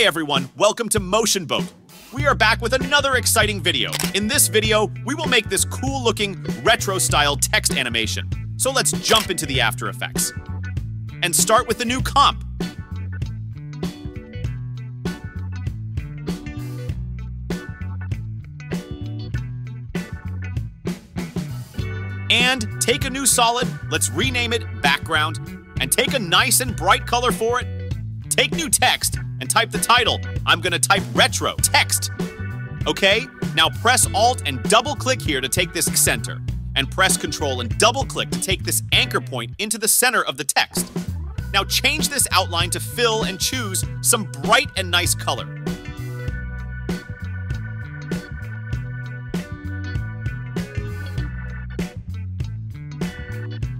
Hi everyone, welcome to Motion Boat. We are back with another exciting video. In this video, we will make this cool looking retro style text animation. So let's jump into the After Effects. And start with the new comp. And take a new solid, let's rename it background, and take a nice and bright color for it. Take new text and type the title. I'm gonna type retro text. Okay, now press Alt and double click here to take this center, and press Control and double click to take this anchor point into the center of the text. Now change this outline to fill and choose some bright and nice color.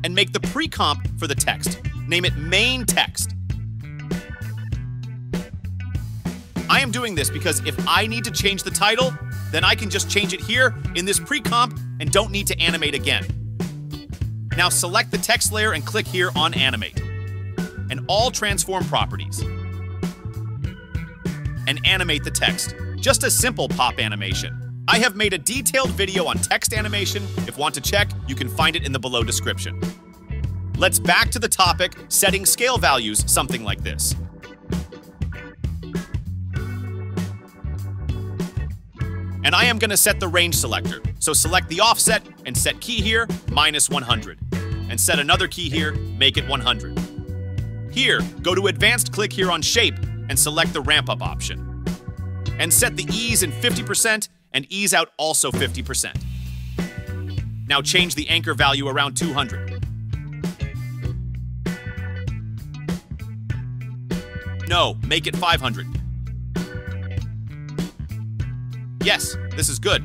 and make the pre-comp for the text. Name it main text. I am doing this because if I need to change the title, then I can just change it here in this pre-comp and don't need to animate again. Now select the text layer and click here on animate and all transform properties and animate the text. Just a simple pop animation. I have made a detailed video on text animation. If want to check, you can find it in the below description. Let's back to the topic, setting scale values, something like this. And I am going to set the range selector. So select the offset and set key here, minus 100. And set another key here, make it 100. Here, go to advanced click here on shape and select the ramp up option. And set the ease in 50% and ease out also 50%. Now change the anchor value around 200. No, make it 500. Yes, this is good.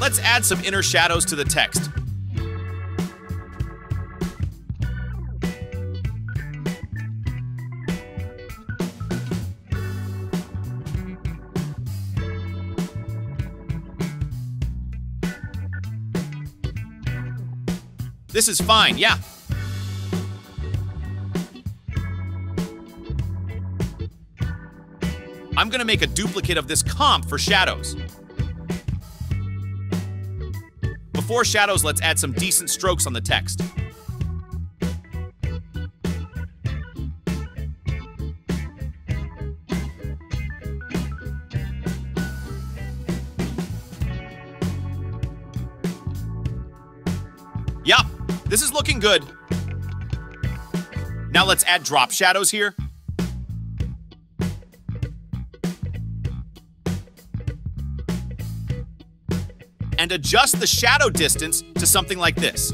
Let's add some inner shadows to the text. This is fine, yeah. I'm gonna make a duplicate of this comp for shadows. Before shadows, let's add some decent strokes on the text. Yup, this is looking good. Now let's add drop shadows here. And adjust the shadow distance to something like this.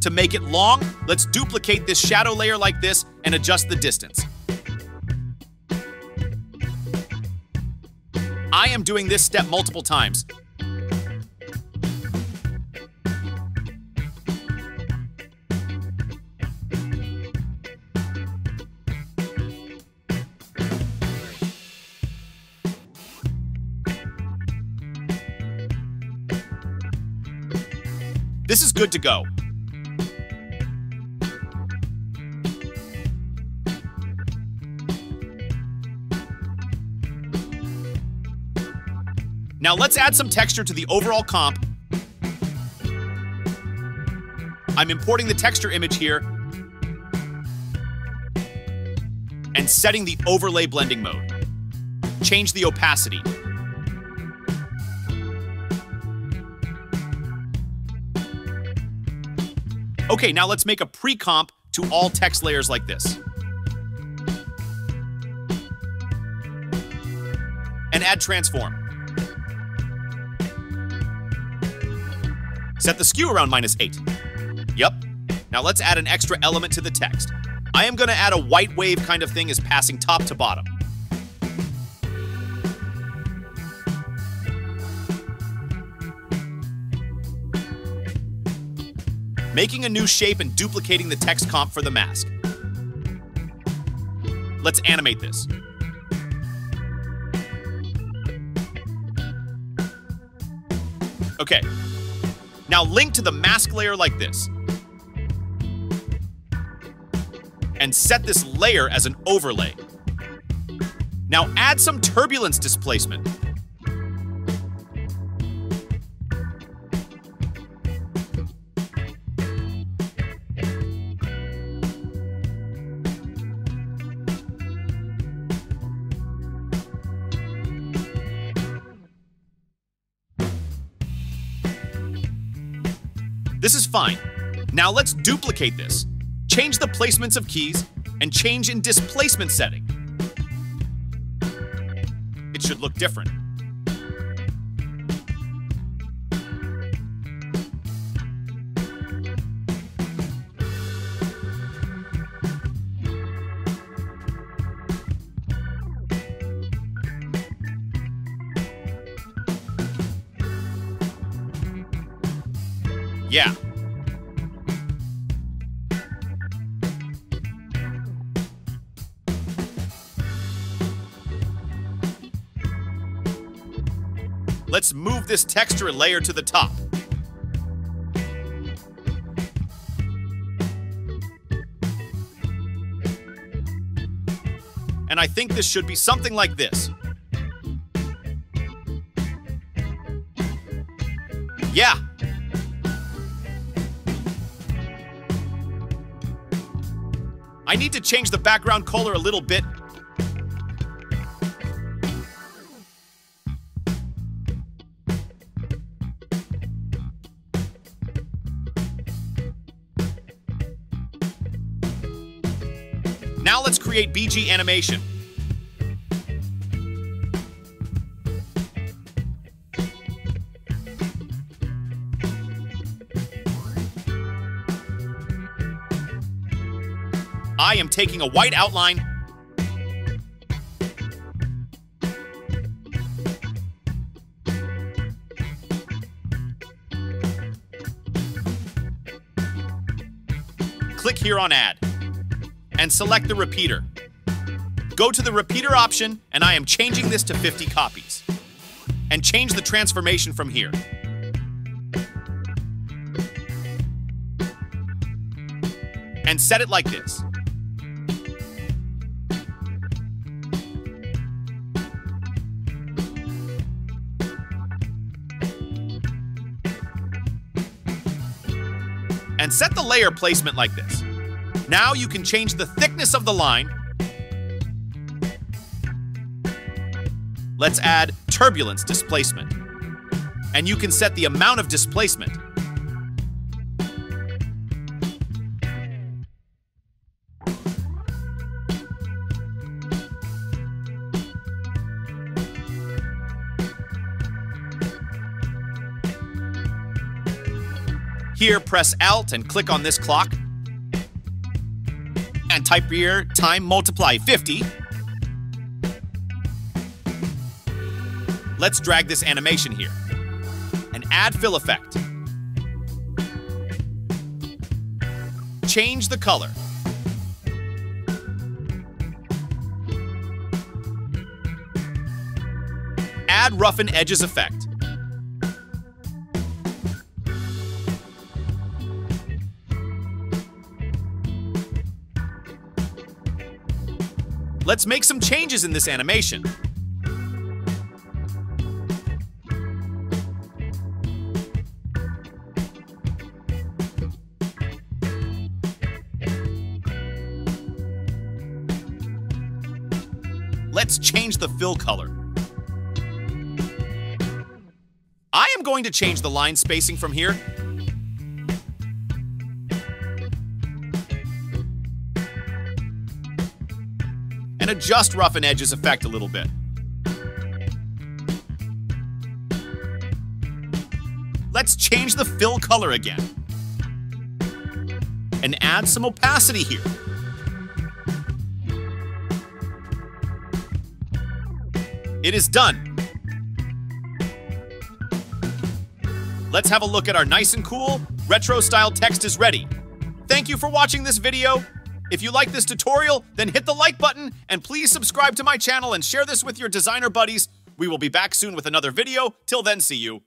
To make it long, let's duplicate this shadow layer like this and adjust the distance. I am doing this step multiple times. This is good to go. Now let's add some texture to the overall comp. I'm importing the texture image here and setting the overlay blending mode. Change the opacity. Okay, now let's make a pre-comp to all text layers like this. And add transform. Set the skew around minus 8. Yep. Now let's add an extra element to the text. I am going to add a white wave kind of thing as passing top to bottom. Making a new shape and duplicating the text comp for the mask. Let's animate this. Okay. Now link to the mask layer like this. And set this layer as an overlay. Now add some turbulence displacement. This is fine. Now let's duplicate this. Change the placements of keys and change in displacement setting. It should look different. Yeah. Let's move this texture layer to the top. And I think this should be something like this. Yeah, I need to change the background color a little bit. Now let's create BG animation. I am taking a white outline Click here on Add and select the repeater. Go to the repeater option and I am changing this to 50 copies. And change the transformation from here. And set it like this. And set the layer placement like this. Now you can change the thickness of the line. Let's add turbulence displacement. And you can set the amount of displacement. Here, press Alt and click on this clock. And type here, time multiply 50. Let's drag this animation here. And add fill effect. Change the color. Add roughen edges effect. Let's make some changes in this animation. Let's change the fill color. I am going to change the line spacing from here and adjust roughen edges effect a little bit. Let's change the fill color again. And add some opacity here. It is done. Let's have a look at our nice and cool retro style text is ready. Thank you for watching this video If you like this tutorial, then hit the like button and please subscribe to my channel and share this with your designer buddies. We will be back soon with another video. Till then, see you.